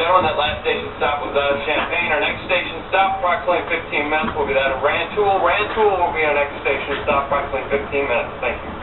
gentlemen, that last station stop was out of. Our next station stop, approximately 15 minutes, will be that of Rantoul. Rantoul will be our next station stop, approximately 15 minutes. Thank you.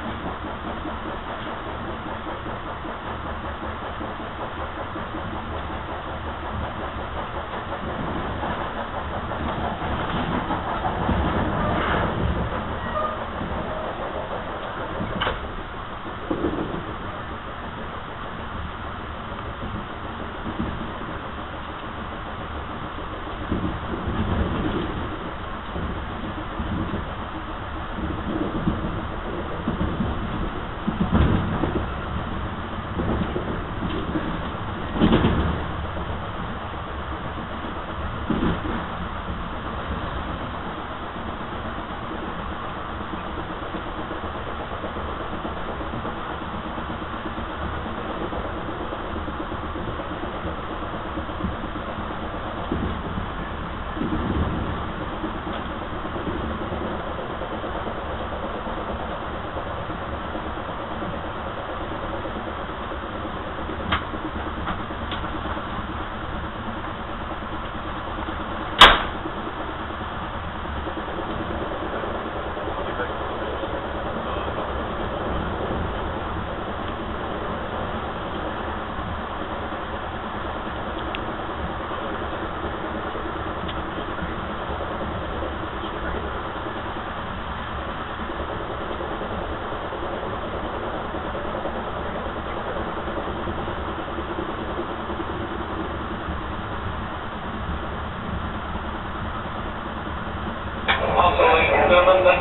Also, ladies and gentlemen, the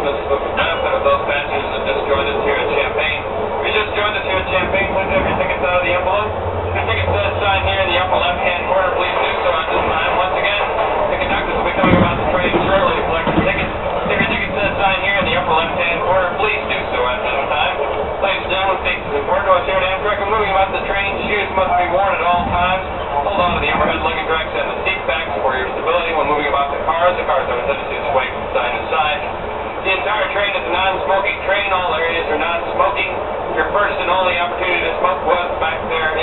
that just joined us here you please your tickets out of the envelope. Your sign here in the upper left-hand corner, please do so at this time. Once again, the will be coming about the train shortly to collect your tickets. Sign here in the upper left-hand corner, please do so at this time. Moving about the train, shoes must be worn at all times. Hold the overhead luggage racks and the seat backs for your stability when moving about the cars. The cars to sway from. Non-smoking train. All areas are non-smoking. Your first and only opportunity to smoke was back there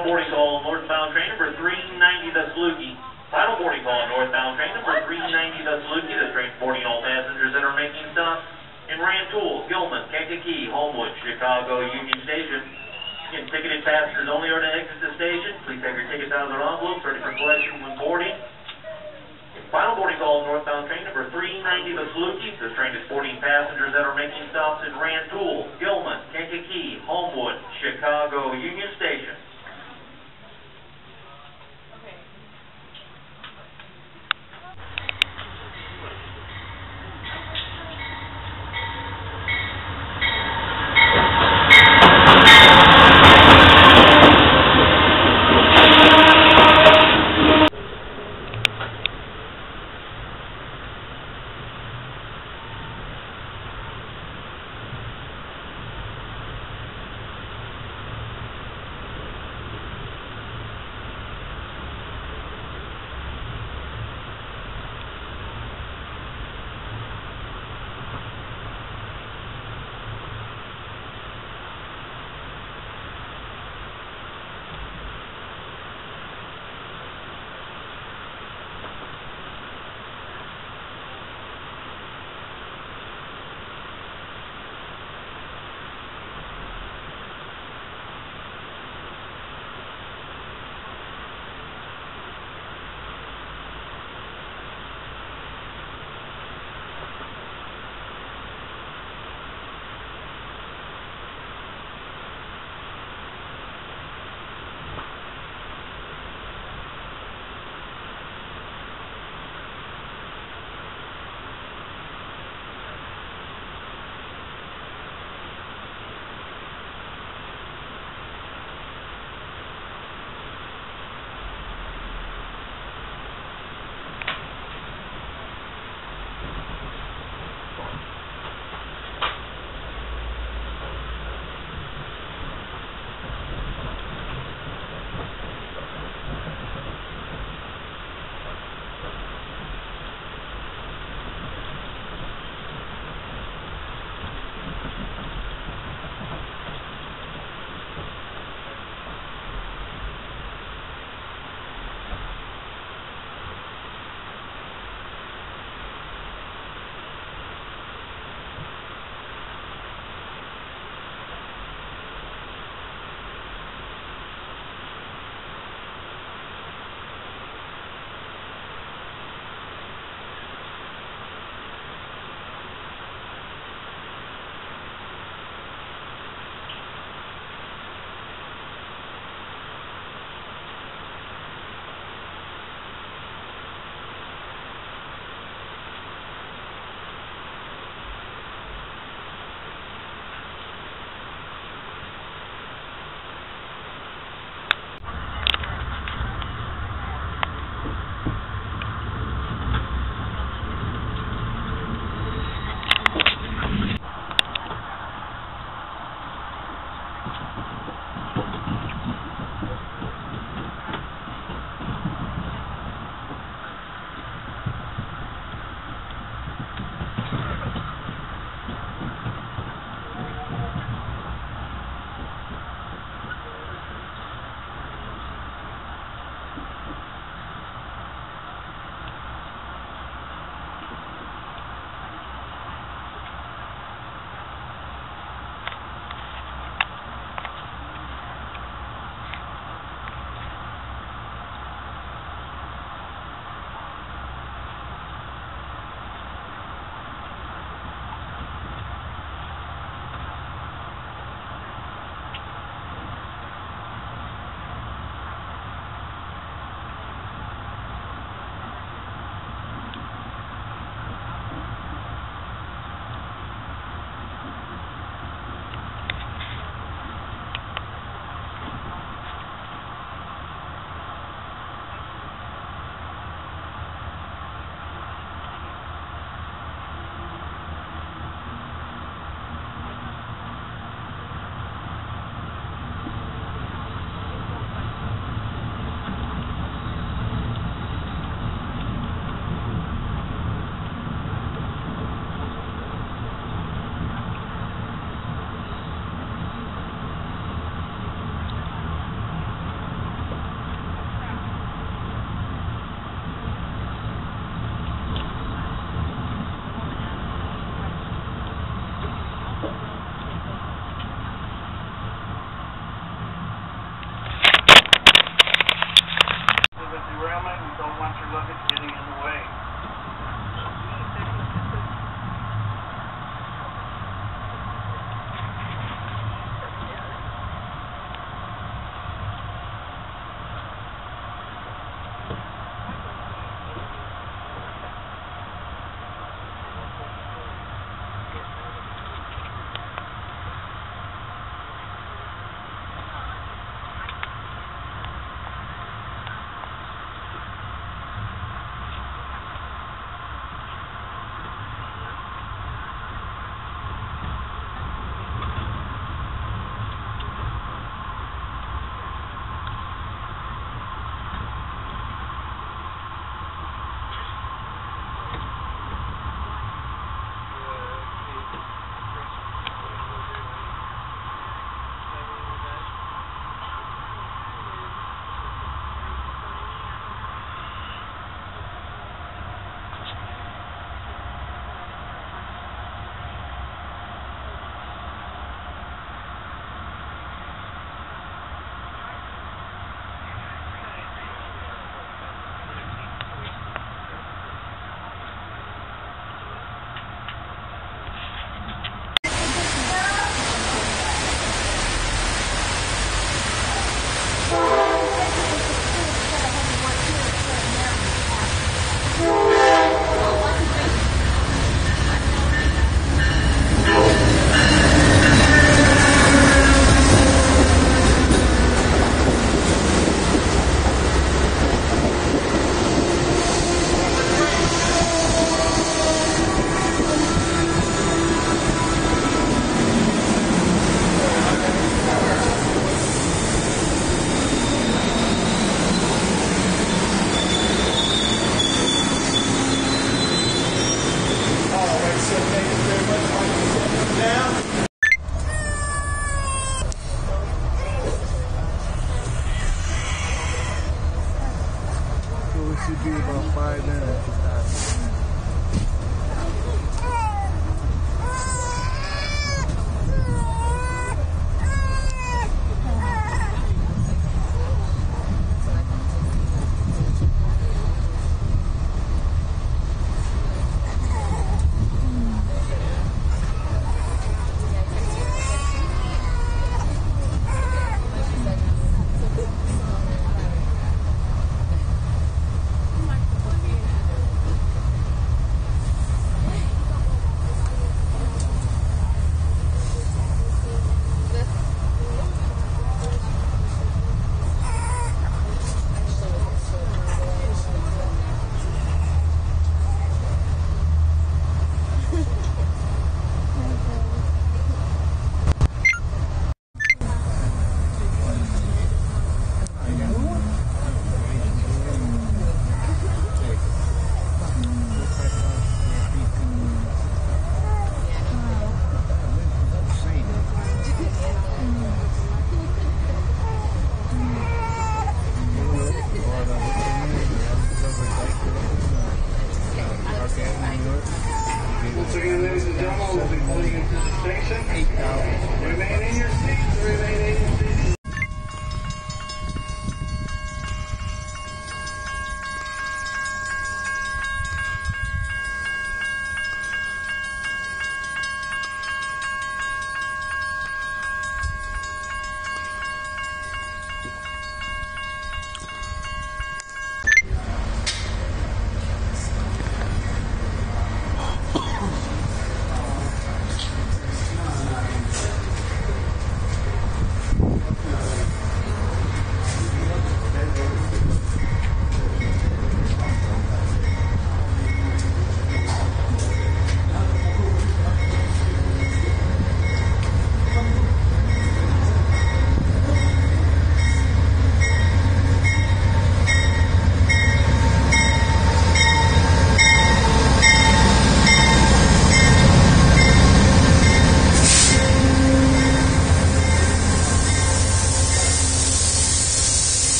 Final boarding call, northbound train number three ninety, the Saluki. Final boarding call, northbound train number three ninety, the Saluki. This train boarding all passengers that are making stops in Rantoul, Gilman, Kankakee, Homewood, Chicago, Union Station. Again, ticketed passengers only are to exit the station. Please have your tickets out of their envelopes ready for collection when boarding. Final boarding call, northbound train number three ninety, the Saluki. This train is boarding passengers that are making stops in Rantoul, Gilman, Kankakee, Homewood, Chicago, Union Station.